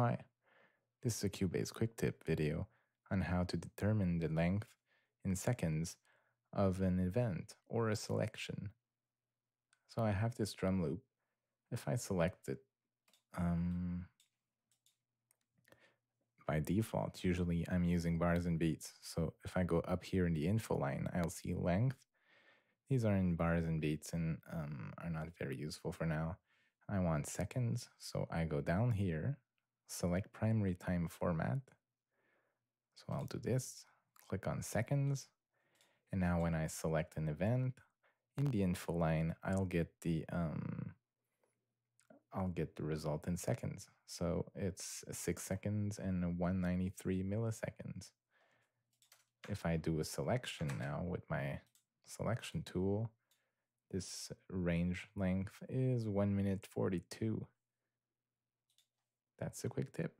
Hi, this is a Cubase quick tip video on how to determine the length in seconds of an event or a selection. So I have this drum loop. If I select it, um, by default, usually I'm using bars and beats. So if I go up here in the info line, I'll see length. These are in bars and beats and um, are not very useful for now. I want seconds, so I go down here select primary time format. So I'll do this, click on seconds, and now when I select an event, in the info line, I'll get the um, I'll get the result in seconds. So it's six seconds and 193 milliseconds. If I do a selection now with my selection tool, this range length is 1 minute 42. That's a quick tip.